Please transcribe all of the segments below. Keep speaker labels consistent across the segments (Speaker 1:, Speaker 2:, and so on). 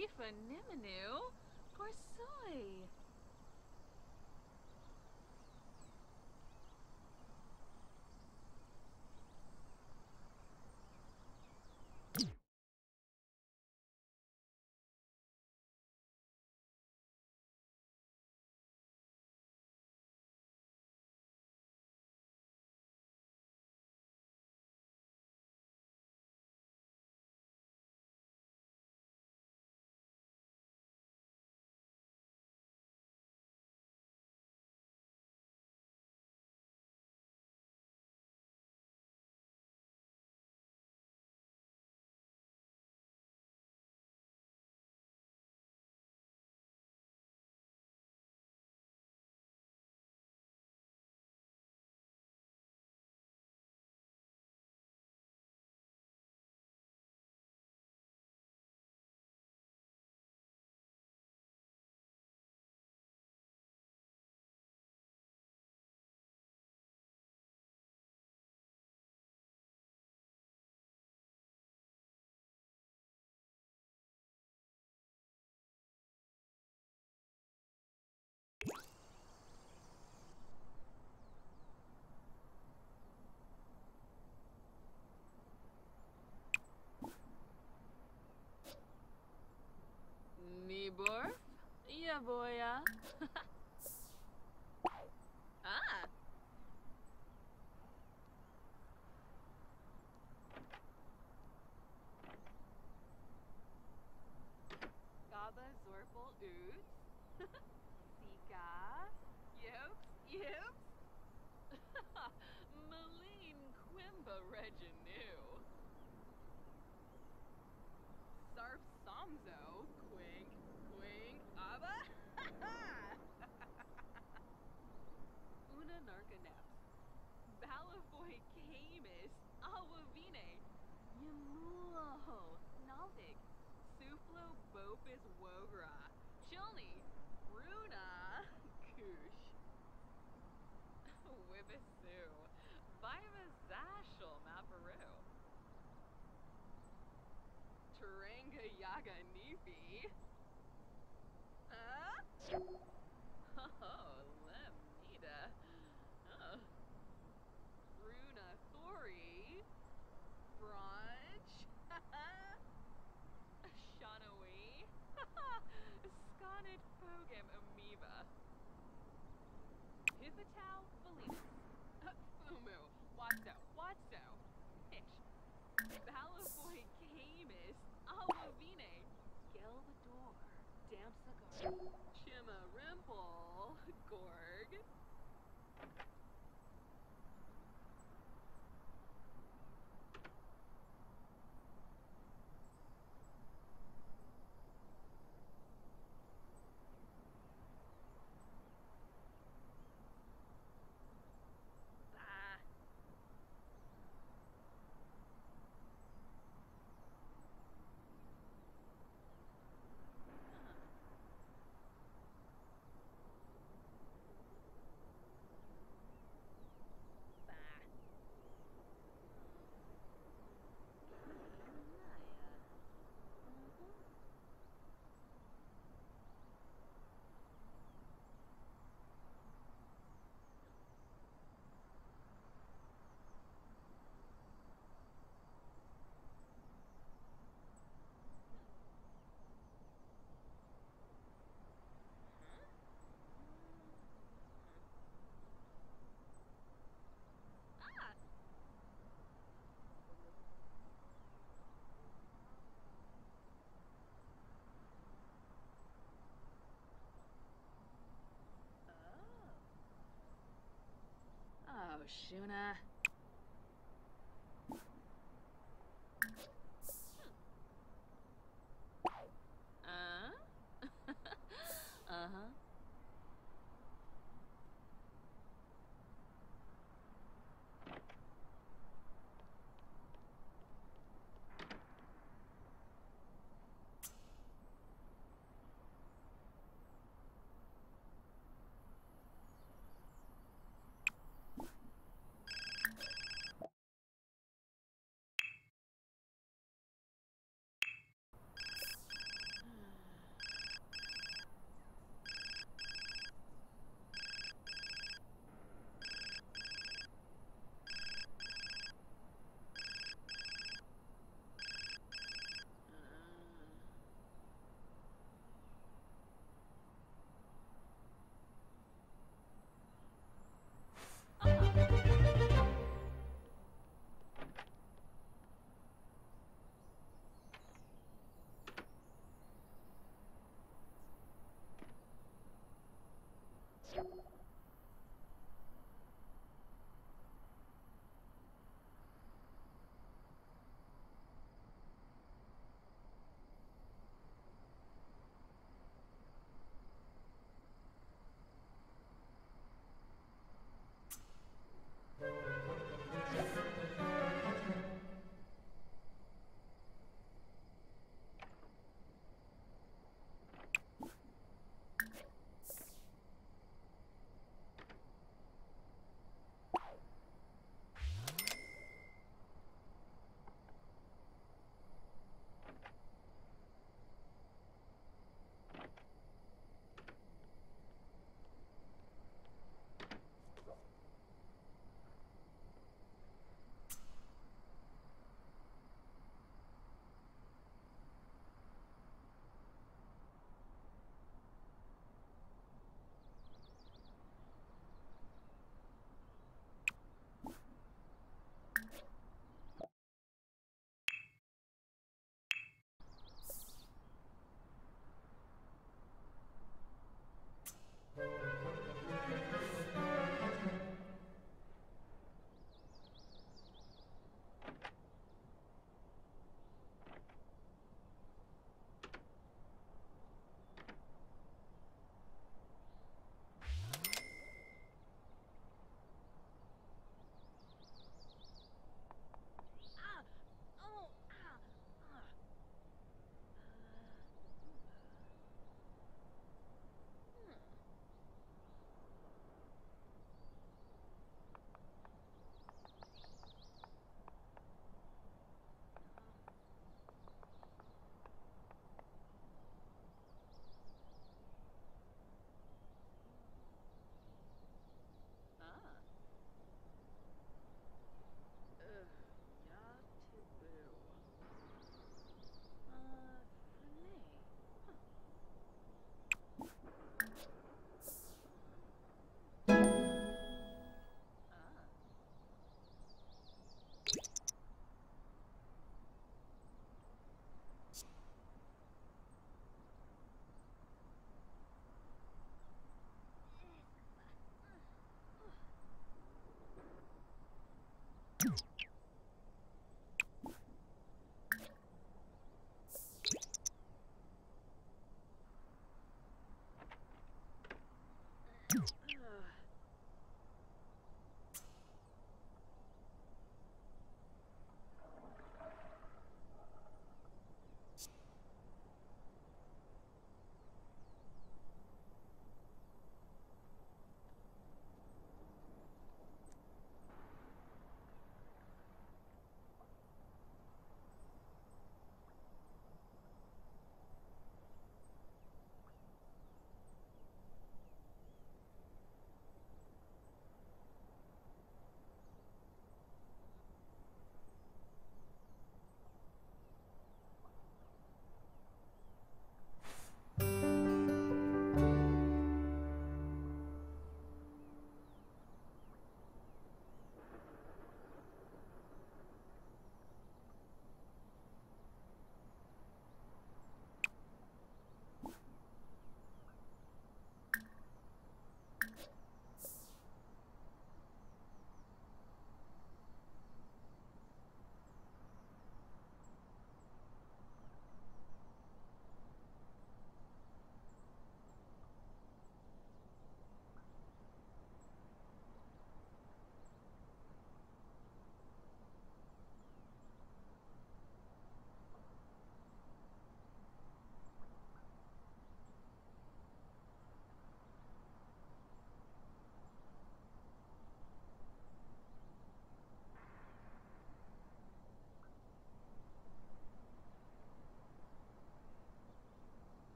Speaker 1: Nipa Niminu, Gorsoi. Nibor? Ja, boya. ah. Gaba Zorpal Oots? Sika? Yops, yops? Malene Quimba Reginu. Sarf Somzo, Una Narcaneps. Balafoy Camus, Awavine, Yamuaho, Nalvig, Suflo Bopis Wogra, Chilni, Runa, Koosh, Wibisu, Viva Zashel, Maparu. Taranga Yaga Nifi. Huh? Oh, Lemnita. Oh. Runa Thori. Brunch. Shanawi. Sconnet Fogam Amoeba. Pivotau Valinus. Fumu. Watso. Watso. Ish. Balafoy Camus. Awavine. Gelvador. Damsagar. Shuna.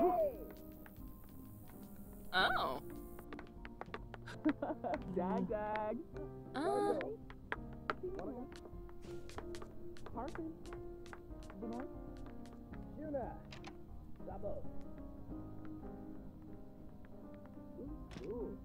Speaker 1: Oh.
Speaker 2: Dag, dag.
Speaker 1: Uh,
Speaker 2: Parkin. Bernard. Shuna. Sabo. Ooh,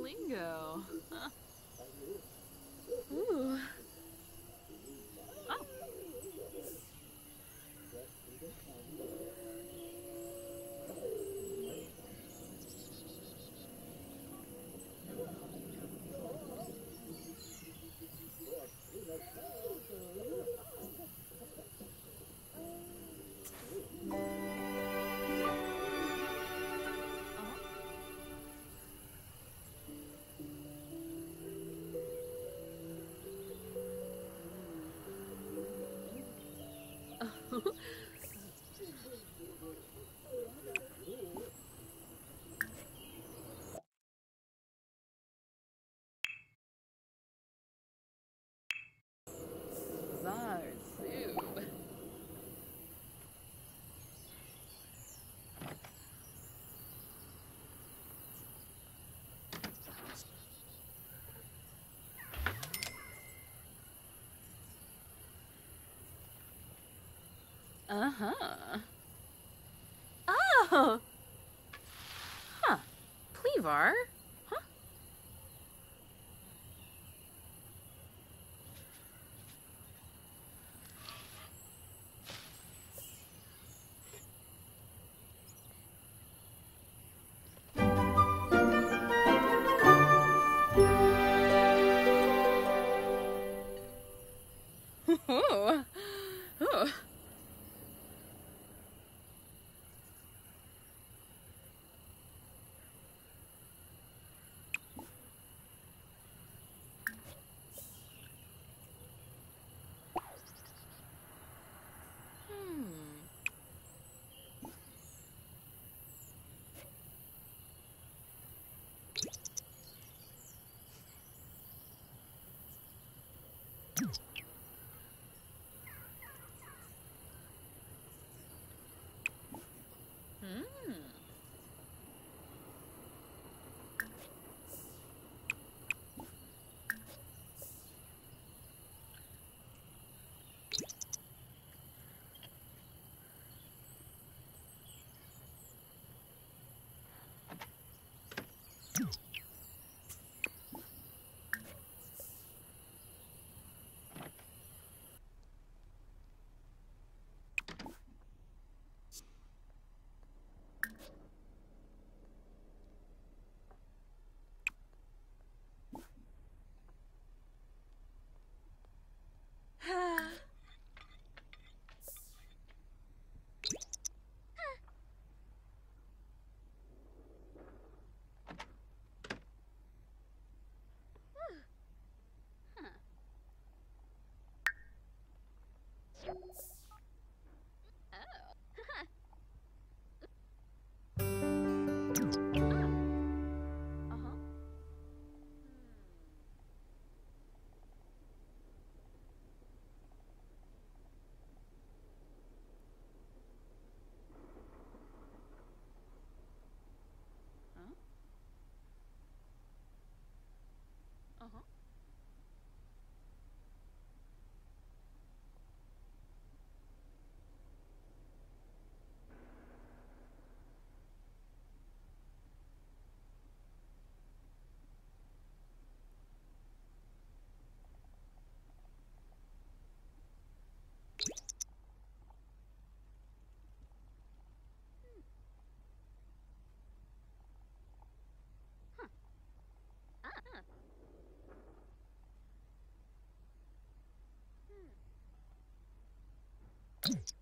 Speaker 1: Halingo. Uh-huh. Oh! Huh. Plevar? Oh, please.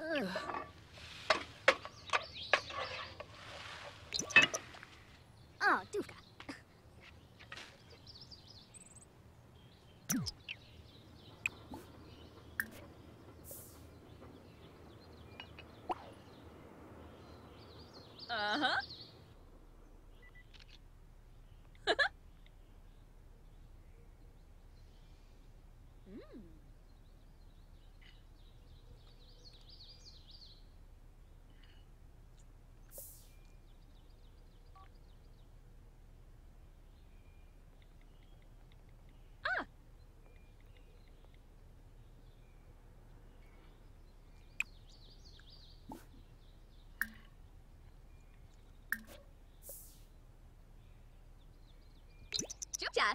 Speaker 3: Oh, Trả.